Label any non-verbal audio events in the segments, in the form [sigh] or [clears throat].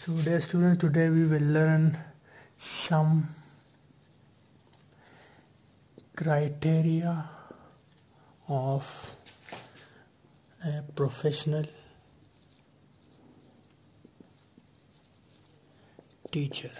so dear students today we will learn some criteria of a professional teacher.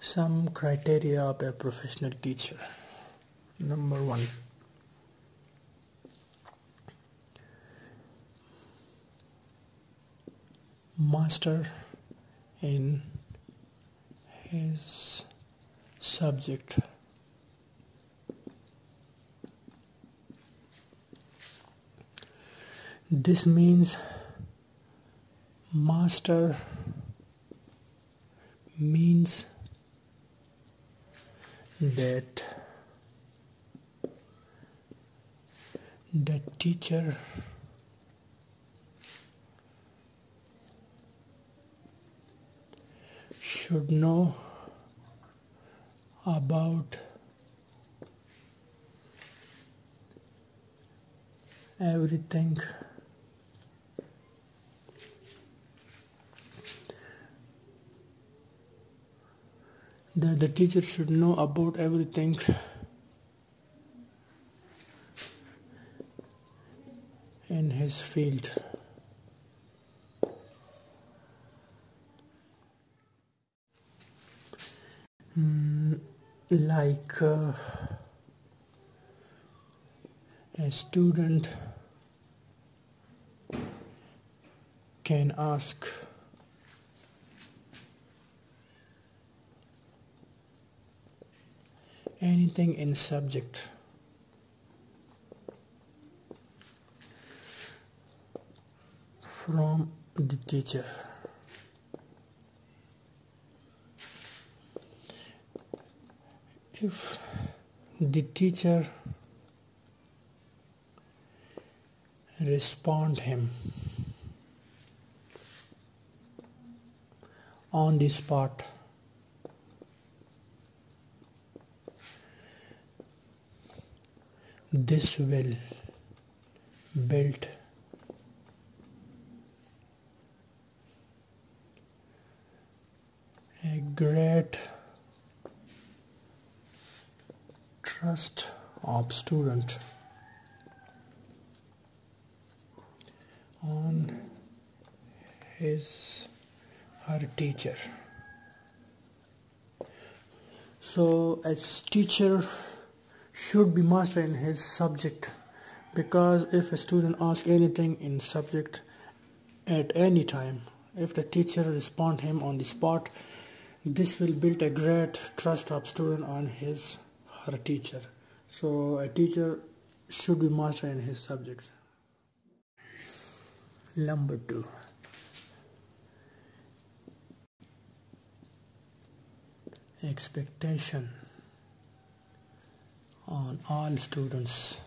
Some criteria of a professional teacher. Number 1 master in his subject. This means master means that the teacher should know about everything. That the teacher should know about everything. In his field Mm, like uh, a student can ask anything in subject. From the teacher if the teacher respond him on the spot this will build a great trust of student. On his her teacher. So as teacher should be master in his subject because if a student asks anything in subject at any time if the teacher respond him on the spot this will build a great trust of student on his her teacher. So a teacher should be master in his subjects. Number two. Expectation on all students.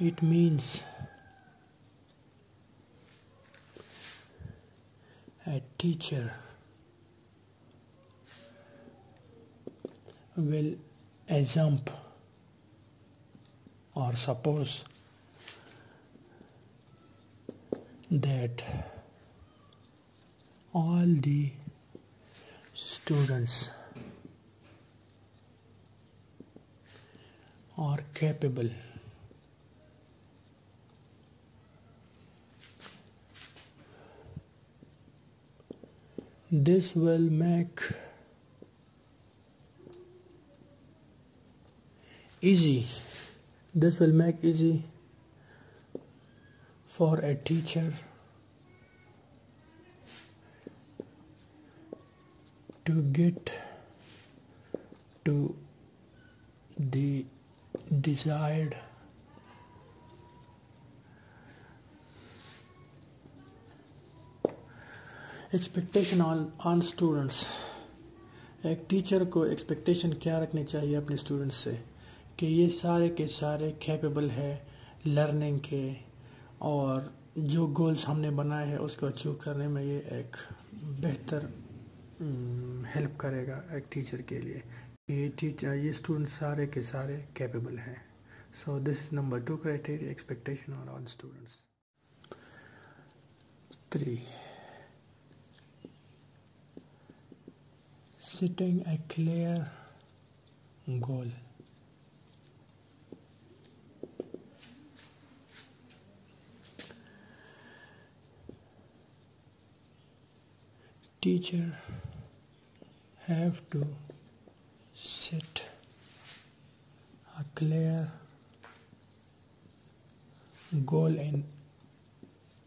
It means a teacher will assume or suppose that all the students are capable this will make easy. This will make easy for a teacher to get to the desired expectation on on students एक teacher को expectation क्या रखनी चाहिए अपने students से? कि ये सारे के सारे कैपेबल है लर्निंग के, और जो गोल्स हमने बनाए हैं उसको अचीव करने में ये एक बेहतर हेल्प करेगा एक टीचर के लिए। ये टीचर ये स्टूडेंट सारे के सारे कैपेबल हैं। So this is number two criteria expectation on students three setting a clear goal. Teacher have to set a clear goal in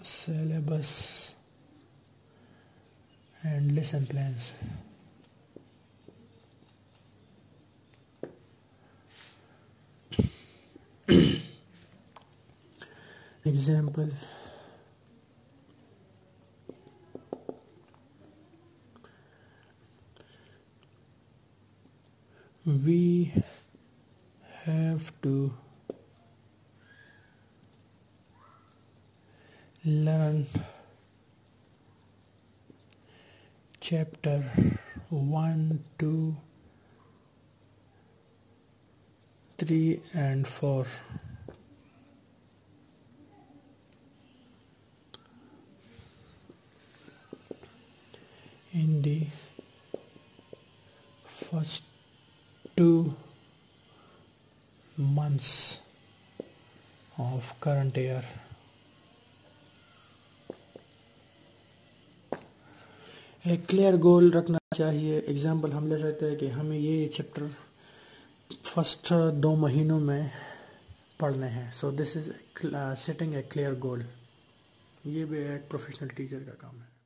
syllabus and lesson plans example we have to learn chapter 1 2 3 and 4 in the first two months of current year. एक clear goal रखना चाहिए। Example हम ले सकते हैं कि हमें ये चैप्टर फ़र्स्ट दो महीनों में पढ़ने हैं। So this is setting a clear goal ये भी एक प्रोफेशनल टीचर का काम है।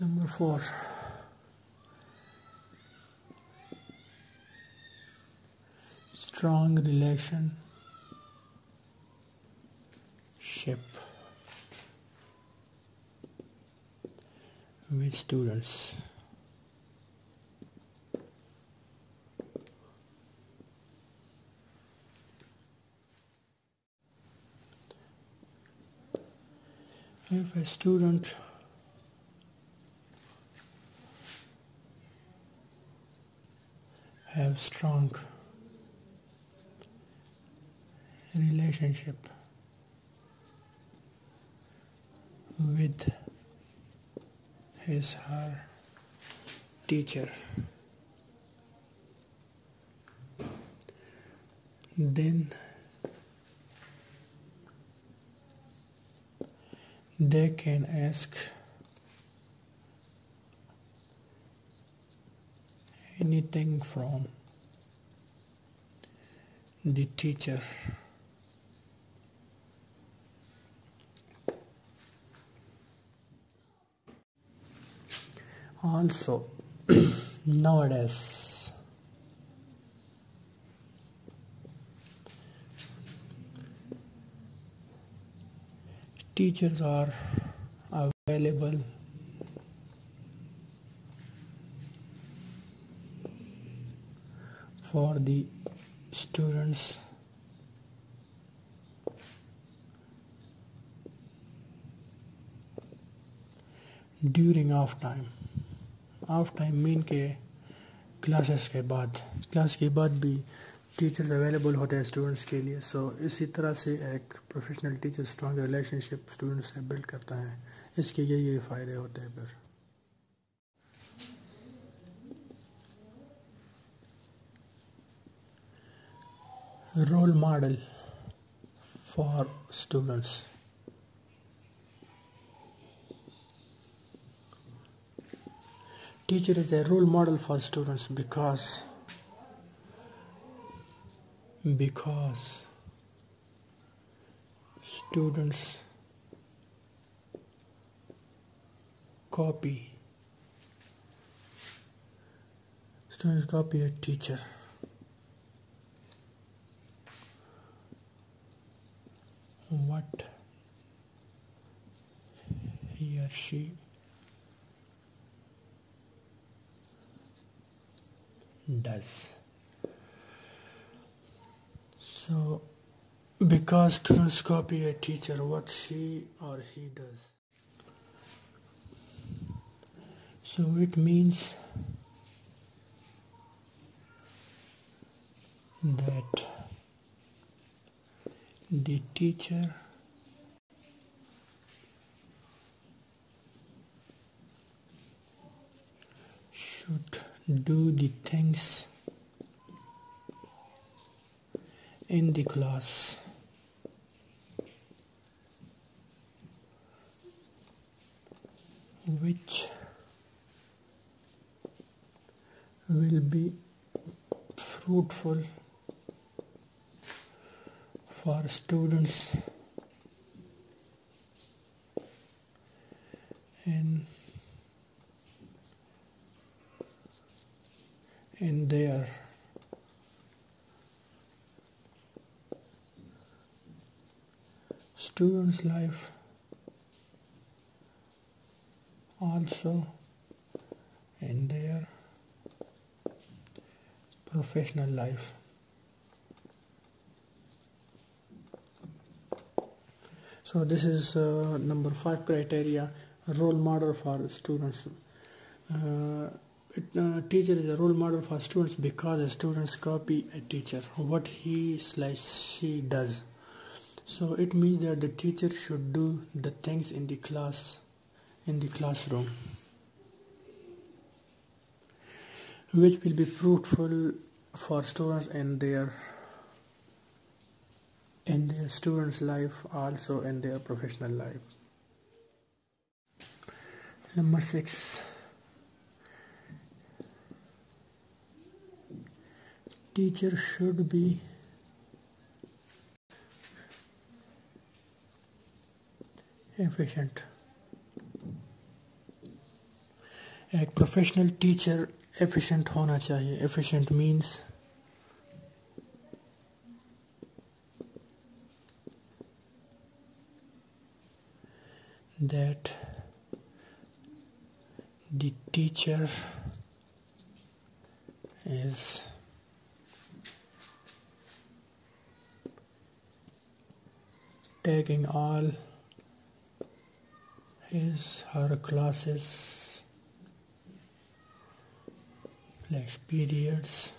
number four. Strong relation. Ship. With students if a student strong relationship with his her teacher. Then they can ask anything from the teacher. Also [clears throat] nowadays teachers are available. For the students. During off time off time mean के classes के बाद. Class के बाद भी teachers available होते हैं students के लिए. सो so, इसी तरह से एक professional teacher strong relationship students से बिल्ड करता है. इसके ये ये फ़ायदे होते हैं फिर. role model for students. Teacher is a role model for students because because students copy students copy a teacher. So because students copy a teacher what she or he does. So it means that the teacher should do the things in the class. Which will be fruitful for students in in their students life. Also in their professional life. So this is uh, number five criteria role model for students. Uh, it, uh, teacher is a role model for students because students copy a teacher. What he slash she does so it means that the teacher should do the things in the class in the classroom which will be fruitful for students in their in their students life also in their professional life. Number 6 teacher should be efficient एक professional teacher efficient होना चाहिए efficient means that the teacher is taking all his her classes slash periods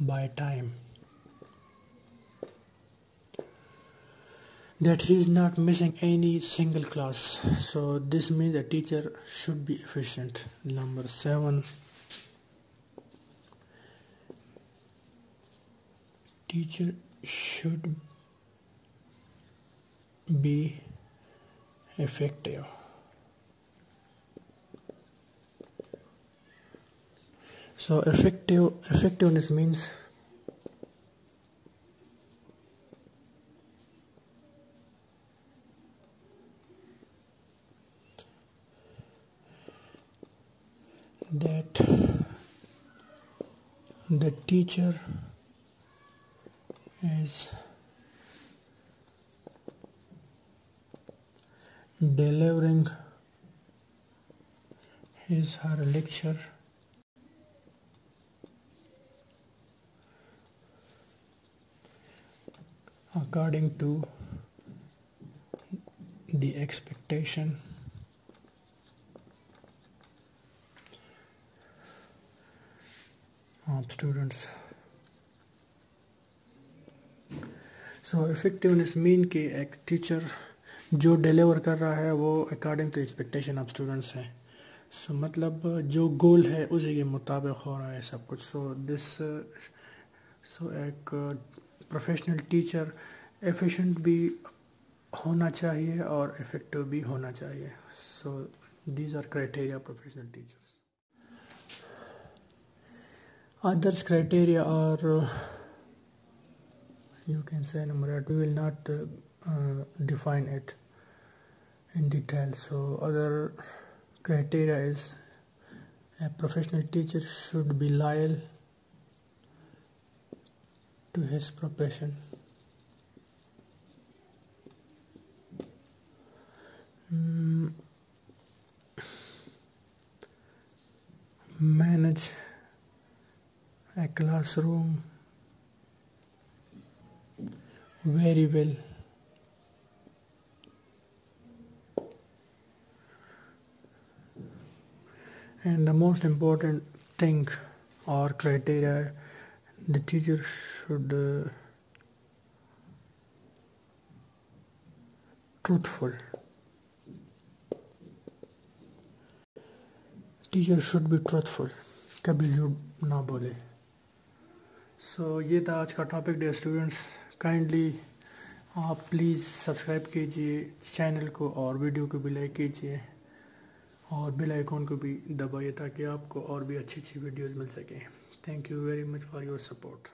by time. That he is not missing any single class. So this means the teacher should be efficient. Number 7 teacher should be effective. So effective effectiveness means that the teacher is delivering his her lecture. According to the expectation. Of students. So effectiveness mean ki a teacher जो deliver कर रहा है वो according to expectation of students है। So so, मतलब जो गोल है उसी के मुताबिक हो रहा है सब कुछ। सो दिस सो एक प्रोफेशनल टीचर एफिशिएंट भी होना चाहिए और इफ़ेक्टिव भी होना चाहिए। So these are criteria professional teachers uh, you can say number eight we will not uh, uh, define it. In detail. So other criteria is a professional teacher should be loyal to his profession. Mm. manage a classroom very well and the most important thing or criteria the teacher should uh, truthful. Teacher should be truthful कभी झूठ ना बोले। सो so, ये था आज का topic day students kindly आप please subscribe कीजिए चैनल को और वीडियो को भी लाइक कीजिए। और बेल आइकॉन को भी दबाइए ताकि आपको और भी अच्छी अच्छी वीडियोज़ मिल सकें। Thank you very much for your support